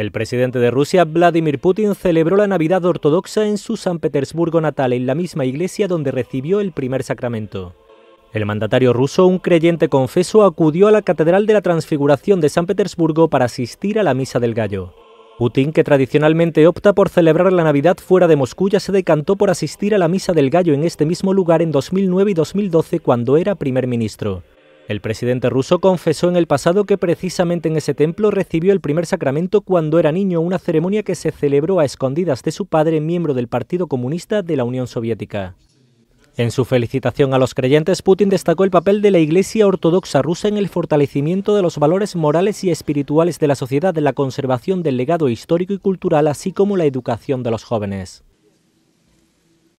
El presidente de Rusia, Vladimir Putin, celebró la Navidad ortodoxa en su San Petersburgo natal, en la misma iglesia donde recibió el primer sacramento. El mandatario ruso, un creyente confeso, acudió a la Catedral de la Transfiguración de San Petersburgo para asistir a la Misa del Gallo. Putin, que tradicionalmente opta por celebrar la Navidad fuera de Moscú, ya se decantó por asistir a la Misa del Gallo en este mismo lugar en 2009 y 2012 cuando era primer ministro. El presidente ruso confesó en el pasado que precisamente en ese templo recibió el primer sacramento cuando era niño, una ceremonia que se celebró a escondidas de su padre, miembro del Partido Comunista de la Unión Soviética. En su felicitación a los creyentes, Putin destacó el papel de la Iglesia Ortodoxa rusa en el fortalecimiento de los valores morales y espirituales de la sociedad, la conservación del legado histórico y cultural, así como la educación de los jóvenes.